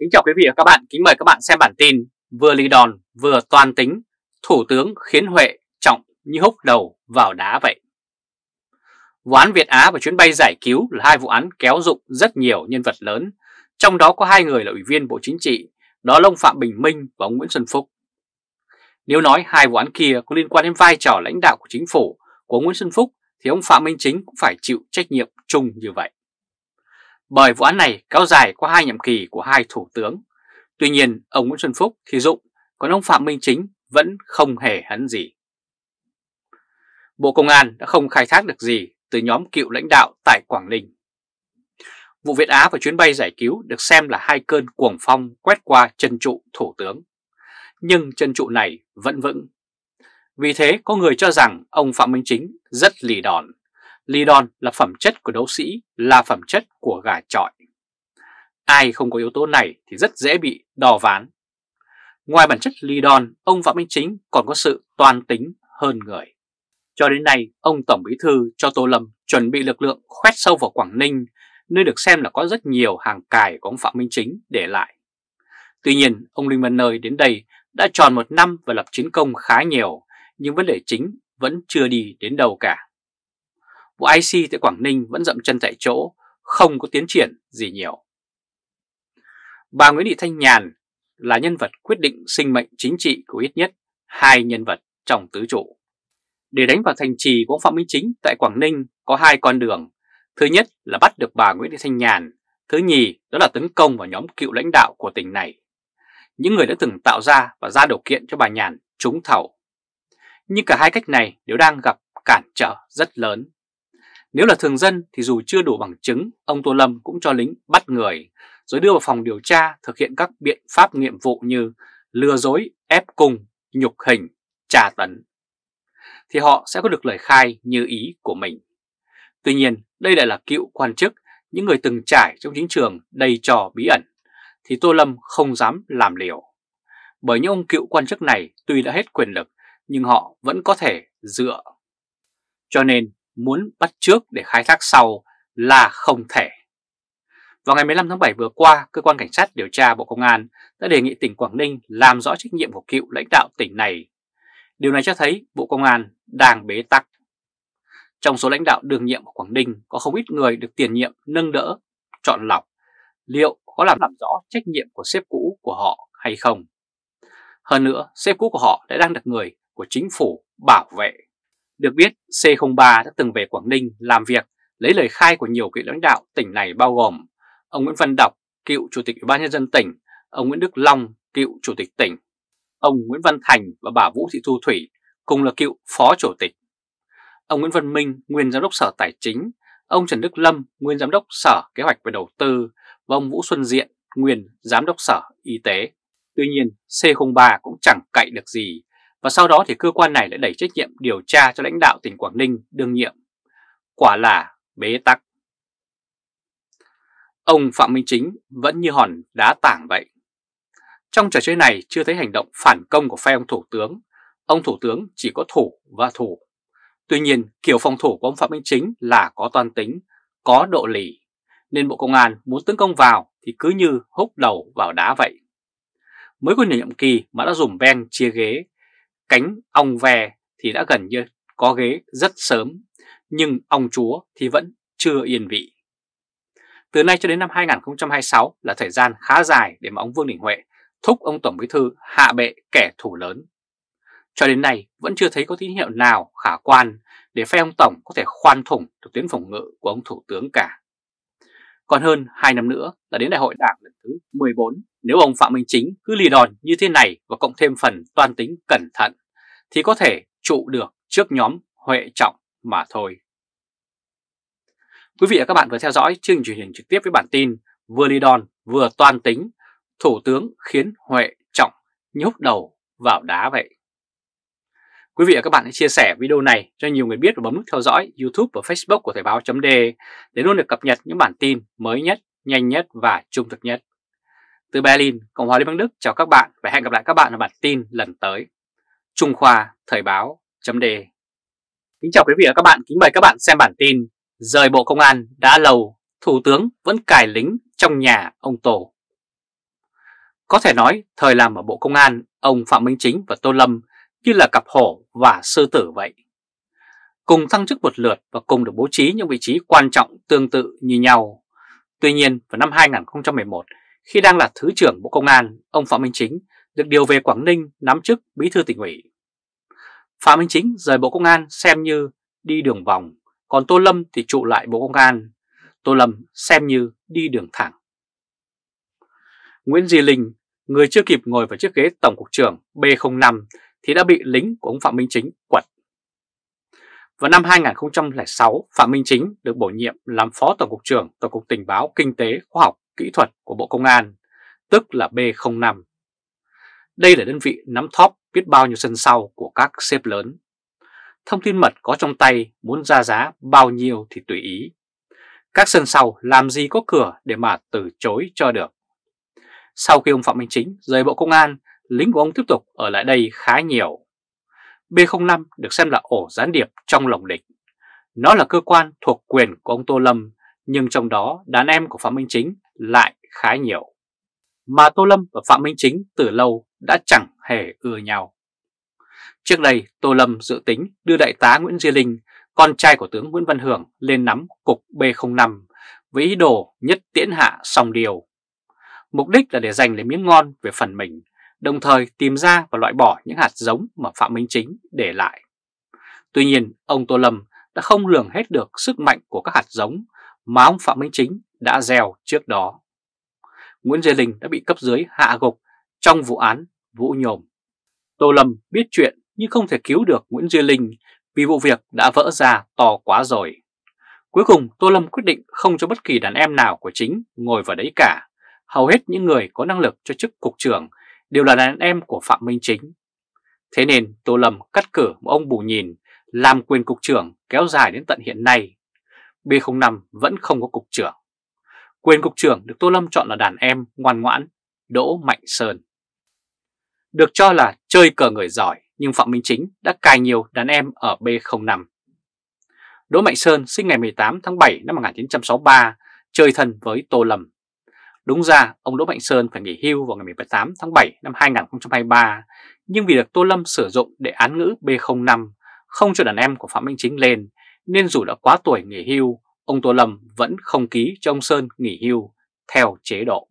Kính chào quý vị và các bạn, kính mời các bạn xem bản tin vừa lì đòn vừa toàn tính, Thủ tướng khiến Huệ trọng như húc đầu vào đá vậy. Vụ án Việt Á và chuyến bay giải cứu là hai vụ án kéo dụng rất nhiều nhân vật lớn, trong đó có hai người là ủy viên Bộ Chính trị, đó là ông Phạm Bình Minh và ông Nguyễn Xuân Phúc. Nếu nói hai vụ án kia có liên quan đến vai trò lãnh đạo của chính phủ của Nguyễn Xuân Phúc thì ông Phạm Minh Chính cũng phải chịu trách nhiệm chung như vậy bởi vụ án này kéo dài qua hai nhiệm kỳ của hai thủ tướng. Tuy nhiên, ông Nguyễn Xuân Phúc thì dụng, còn ông Phạm Minh Chính vẫn không hề hấn gì. Bộ Công an đã không khai thác được gì từ nhóm cựu lãnh đạo tại Quảng Ninh. Vụ Việt Á và chuyến bay giải cứu được xem là hai cơn cuồng phong quét qua chân trụ thủ tướng. Nhưng chân trụ này vẫn vững. Vì thế có người cho rằng ông Phạm Minh Chính rất lì đòn Ly đòn là phẩm chất của đấu sĩ, là phẩm chất của gà trọi. Ai không có yếu tố này thì rất dễ bị đò ván. Ngoài bản chất ly đòn, ông Phạm Minh Chính còn có sự toàn tính hơn người. Cho đến nay, ông Tổng Bí Thư cho Tô Lâm chuẩn bị lực lượng khoét sâu vào Quảng Ninh, nơi được xem là có rất nhiều hàng cài của ông Phạm Minh Chính để lại. Tuy nhiên, ông Linh Văn Nơi đến đây đã tròn một năm và lập chiến công khá nhiều, nhưng vấn đề chính vẫn chưa đi đến đâu cả vụ IC tại Quảng Ninh vẫn dậm chân tại chỗ, không có tiến triển gì nhiều. Bà Nguyễn Thị Thanh Nhàn là nhân vật quyết định sinh mệnh chính trị của ít nhất hai nhân vật trong tứ trụ. Để đánh vào thành trì của ông Phạm Minh Chính tại Quảng Ninh có hai con đường. Thứ nhất là bắt được bà Nguyễn Thị Thanh Nhàn, thứ nhì đó là tấn công vào nhóm cựu lãnh đạo của tỉnh này. Những người đã từng tạo ra và ra điều kiện cho bà Nhàn trúng thầu. Nhưng cả hai cách này đều đang gặp cản trở rất lớn. Nếu là thường dân thì dù chưa đủ bằng chứng, ông Tô Lâm cũng cho lính bắt người, rồi đưa vào phòng điều tra thực hiện các biện pháp nghiệm vụ như lừa dối, ép cung, nhục hình, trả tấn. Thì họ sẽ có được lời khai như ý của mình. Tuy nhiên, đây lại là cựu quan chức, những người từng trải trong chính trường đầy trò bí ẩn, thì Tô Lâm không dám làm liều. Bởi những ông cựu quan chức này tuy đã hết quyền lực, nhưng họ vẫn có thể dựa. Cho nên muốn bắt trước để khai thác sau là không thể. Vào ngày 15 tháng 7 vừa qua, Cơ quan Cảnh sát điều tra Bộ Công an đã đề nghị tỉnh Quảng Ninh làm rõ trách nhiệm của cựu lãnh đạo tỉnh này. Điều này cho thấy Bộ Công an đang bế tắc. Trong số lãnh đạo đương nhiệm của Quảng Ninh có không ít người được tiền nhiệm nâng đỡ, chọn lọc. Liệu có làm làm rõ trách nhiệm của sếp cũ của họ hay không? Hơn nữa, sếp cũ của họ đã đang được người của chính phủ bảo vệ. Được biết, C03 đã từng về Quảng Ninh làm việc lấy lời khai của nhiều cựu lãnh đạo tỉnh này bao gồm ông Nguyễn Văn Đọc, cựu Chủ tịch Ủy ban Nhân dân tỉnh, ông Nguyễn Đức Long, cựu Chủ tịch tỉnh, ông Nguyễn Văn Thành và bà Vũ Thị Thu Thủy cùng là cựu Phó Chủ tịch, ông Nguyễn Văn Minh, nguyên Giám đốc Sở Tài chính, ông Trần Đức Lâm, nguyên Giám đốc Sở Kế hoạch và Đầu tư và ông Vũ Xuân Diện, nguyên Giám đốc Sở Y tế. Tuy nhiên, C03 cũng chẳng cậy được gì và sau đó thì cơ quan này lại đẩy trách nhiệm điều tra cho lãnh đạo tỉnh Quảng Ninh đương nhiệm. Quả là bế tắc. Ông Phạm Minh Chính vẫn như hòn đá tảng vậy. Trong trò chơi này chưa thấy hành động phản công của phe ông Thủ tướng. Ông Thủ tướng chỉ có thủ và thủ. Tuy nhiên kiểu phòng thủ của ông Phạm Minh Chính là có toan tính, có độ lì. Nên Bộ Công an muốn tấn công vào thì cứ như húc đầu vào đá vậy. Mới có nhiều nhiệm kỳ mà đã dùng beng chia ghế cánh ong ve thì đã gần như có ghế rất sớm, nhưng ong chúa thì vẫn chưa yên vị. Từ nay cho đến năm 2026 là thời gian khá dài để mà ông Vương Đình Huệ thúc ông Tổng Bí Thư hạ bệ kẻ thù lớn. Cho đến nay vẫn chưa thấy có tín hiệu nào khả quan để phe ông Tổng có thể khoan thủng được tuyến phòng ngự của ông Thủ tướng cả. Còn hơn 2 năm nữa là đến đại hội đảng lần thứ 14, nếu ông Phạm Minh Chính cứ lì đòn như thế này và cộng thêm phần toan tính cẩn thận thì có thể trụ được trước nhóm Huệ Trọng mà thôi. Quý vị và các bạn vừa theo dõi chương trình truyền hình trực tiếp với bản tin vừa ly đòn vừa toan tính, Thủ tướng khiến Huệ Trọng nhúc đầu vào đá vậy. Quý vị và các bạn hãy chia sẻ video này cho nhiều người biết và bấm nút theo dõi YouTube và Facebook của Thời báo .d để luôn được cập nhật những bản tin mới nhất, nhanh nhất và trung thực nhất. Từ Berlin, Cộng hòa Liên bang Đức chào các bạn và hẹn gặp lại các bạn ở bản tin lần tới. Trung Khoa Thời báo .d Kính chào quý vị và các bạn, kính mời các bạn xem bản tin Rời Bộ Công an đã lâu, Thủ tướng vẫn cài lính trong nhà ông Tổ. Có thể nói thời làm ở Bộ Công an, ông Phạm Minh Chính và Tô Lâm như là cặp hổ và sư tử vậy. Cùng thăng chức một lượt và cùng được bố trí những vị trí quan trọng tương tự như nhau. Tuy nhiên vào năm 2011, khi đang là Thứ trưởng Bộ Công an, ông Phạm Minh Chính được điều về Quảng Ninh nắm chức Bí thư tỉnh ủy. Phạm Minh Chính rời Bộ Công an xem như đi đường vòng, còn Tô Lâm thì trụ lại Bộ Công an. Tô Lâm xem như đi đường thẳng. Nguyễn Di Linh, người chưa kịp ngồi vào chiếc ghế Tổng cục trưởng B05 thì đã bị lính của ông Phạm Minh Chính quật. Vào năm 2006, Phạm Minh Chính được bổ nhiệm làm Phó Tổng cục trưởng Tổng cục Tình báo Kinh tế, Khoa học, Kỹ thuật của Bộ Công an, tức là B05. Đây là đơn vị nắm top biết bao nhiêu sân sau của các sếp lớn. Thông tin mật có trong tay muốn ra giá bao nhiêu thì tùy ý. Các sân sau làm gì có cửa để mà từ chối cho được. Sau khi ông Phạm Minh Chính rời Bộ Công an, lính của ông tiếp tục ở lại đây khá nhiều. B05 được xem là ổ gián điệp trong lòng địch. Nó là cơ quan thuộc quyền của ông Tô Lâm, nhưng trong đó đàn em của Phạm Minh Chính lại khá nhiều. Mà Tô Lâm và Phạm Minh Chính từ lâu đã chẳng hề ưa nhau. Trước đây, Tô Lâm dự tính đưa đại tá Nguyễn Duy Linh, con trai của tướng Nguyễn Văn Hưởng lên nắm cục B05 với ý đồ nhất tiễn hạ song điều. Mục đích là để giành lấy miếng ngon về phần mình, đồng thời tìm ra và loại bỏ những hạt giống mà Phạm Minh Chính để lại. Tuy nhiên, ông Tô Lâm đã không lường hết được sức mạnh của các hạt giống mà ông Phạm Minh Chính đã gieo trước đó. Nguyễn Duy Linh đã bị cấp dưới hạ gục trong vụ án Vũ Nhồm. Tô Lâm biết chuyện nhưng không thể cứu được Nguyễn Duy Linh vì vụ việc đã vỡ ra to quá rồi. Cuối cùng Tô Lâm quyết định không cho bất kỳ đàn em nào của chính ngồi vào đấy cả. Hầu hết những người có năng lực cho chức cục trưởng đều là đàn em của Phạm Minh Chính. Thế nên Tô Lâm cắt cử một ông bù nhìn làm quyền cục trưởng kéo dài đến tận hiện nay. B05 vẫn không có cục trưởng. Quyền cục trưởng được Tô Lâm chọn là đàn em ngoan ngoãn, Đỗ Mạnh Sơn. Được cho là chơi cờ người giỏi nhưng Phạm Minh Chính đã cài nhiều đàn em ở B05. Đỗ Mạnh Sơn sinh ngày 18 tháng 7 năm 1963, chơi thân với Tô Lâm. Đúng ra, ông Đỗ Mạnh Sơn phải nghỉ hưu vào ngày 18 tháng 7 năm 2023, nhưng vì được Tô Lâm sử dụng để án ngữ B05, không cho đàn em của Phạm Minh Chính lên, nên dù đã quá tuổi nghỉ hưu, ông Tô Lâm vẫn không ký cho ông Sơn nghỉ hưu theo chế độ.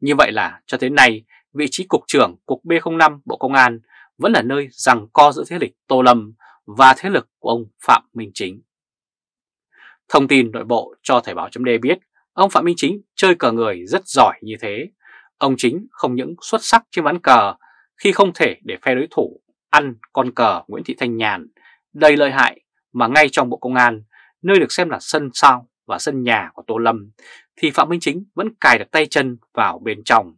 Như vậy là cho tới nay, vị trí Cục trưởng Cục B05 Bộ Công an vẫn là nơi rằng co giữa thế lực Tô Lâm và thế lực của ông Phạm Minh Chính. Thông tin nội bộ cho Thời báo chấm biết ông Phạm Minh Chính chơi cờ người rất giỏi như thế. Ông Chính không những xuất sắc trên ván cờ khi không thể để phe đối thủ ăn con cờ Nguyễn Thị Thanh Nhàn đầy lợi hại mà ngay trong Bộ Công an, nơi được xem là sân sau và sân nhà của Tô Lâm, thì Phạm Minh Chính vẫn cài được tay chân vào bên trong.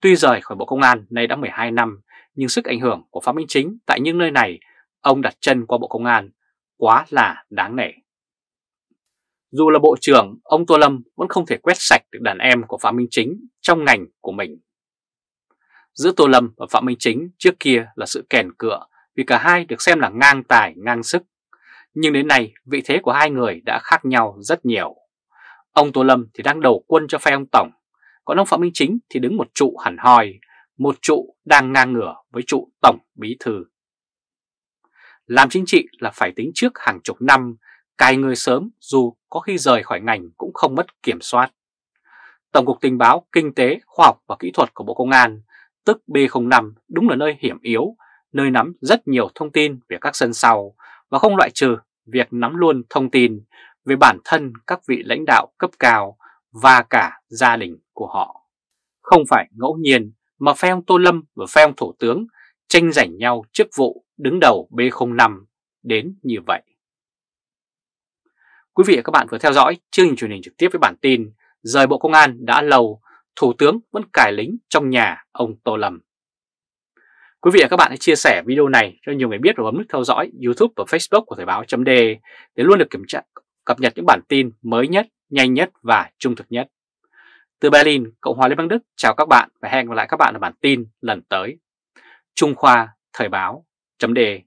Tuy rời khỏi Bộ Công an nay đã 12 năm, nhưng sức ảnh hưởng của Phạm Minh Chính tại những nơi này, ông đặt chân qua Bộ Công an quá là đáng nể. Dù là Bộ trưởng, ông Tô Lâm vẫn không thể quét sạch được đàn em của Phạm Minh Chính trong ngành của mình. Giữa Tô Lâm và Phạm Minh Chính trước kia là sự kèn cựa vì cả hai được xem là ngang tài ngang sức. Nhưng đến nay vị thế của hai người đã khác nhau rất nhiều. Ông Tô Lâm thì đang đầu quân cho phe ông Tổng, còn ông Phạm Minh Chính thì đứng một trụ hẳn hoi, một trụ đang ngang ngửa với trụ Tổng Bí Thư. Làm chính trị là phải tính trước hàng chục năm, cài người sớm dù có khi rời khỏi ngành cũng không mất kiểm soát. Tổng cục Tình báo Kinh tế, Khoa học và Kỹ thuật của Bộ Công an, tức B05 đúng là nơi hiểm yếu, nơi nắm rất nhiều thông tin về các sân sau và không loại trừ việc nắm luôn thông tin về bản thân các vị lãnh đạo cấp cao và cả gia đình của họ. Không phải ngẫu nhiên mà phe ông Tô Lâm và phe ông Thủ tướng tranh giành nhau chức vụ đứng đầu B05 đến như vậy. Quý vị và các bạn vừa theo dõi chương trình truyền hình trực tiếp với bản tin Rời Bộ Công an đã lâu, Thủ tướng vẫn cài lính trong nhà ông Tô Lâm. Quý vị và các bạn hãy chia sẻ video này cho nhiều người biết và bấm nút theo dõi YouTube và Facebook của Thời báo .d để luôn được kiểm tra cập nhật những bản tin mới nhất, nhanh nhất và trung thực nhất. Từ Berlin, Cộng hòa Liên bang Đức chào các bạn và hẹn gặp lại các bạn ở bản tin lần tới. Trung Khoa Thời báo Chấm đề.